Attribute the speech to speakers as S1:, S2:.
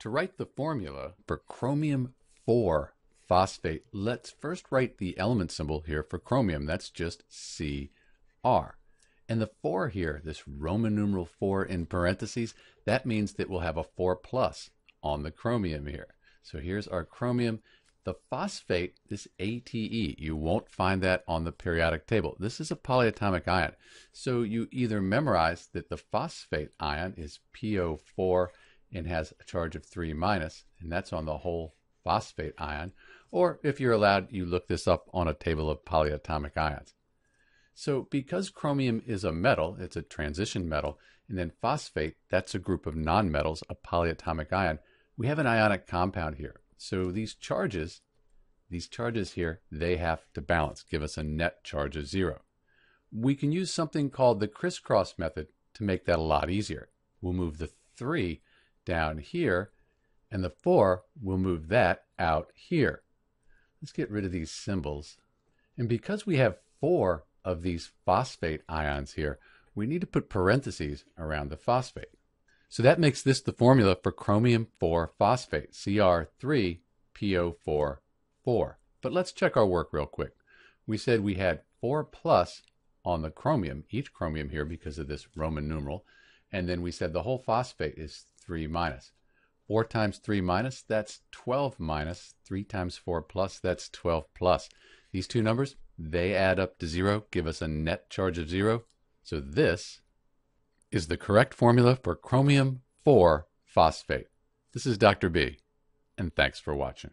S1: To write the formula for chromium 4 phosphate, let's first write the element symbol here for chromium. That's just Cr. And the 4 here, this Roman numeral 4 in parentheses, that means that we'll have a 4 plus on the chromium here. So here's our chromium. The phosphate, this ATE, you won't find that on the periodic table. This is a polyatomic ion. So you either memorize that the phosphate ion is PO4 and has a charge of 3 minus, and that's on the whole phosphate ion. Or if you're allowed, you look this up on a table of polyatomic ions. So because chromium is a metal, it's a transition metal, and then phosphate, that's a group of nonmetals, a polyatomic ion, we have an ionic compound here. So these charges, these charges here, they have to balance, give us a net charge of zero. We can use something called the crisscross method to make that a lot easier. We'll move the 3 down here, and the 4 will move that out here. Let's get rid of these symbols. And because we have four of these phosphate ions here, we need to put parentheses around the phosphate. So that makes this the formula for chromium 4 phosphate, Cr3PO4 4. But let's check our work real quick. We said we had 4 plus on the chromium, each chromium here because of this Roman numeral, and then we said the whole phosphate is 3 minus. 4 times 3 minus, that's 12 minus. 3 times 4 plus, that's 12 plus. These two numbers, they add up to 0, give us a net charge of 0. So this is the correct formula for chromium 4 phosphate. This is Dr. B, and thanks for watching.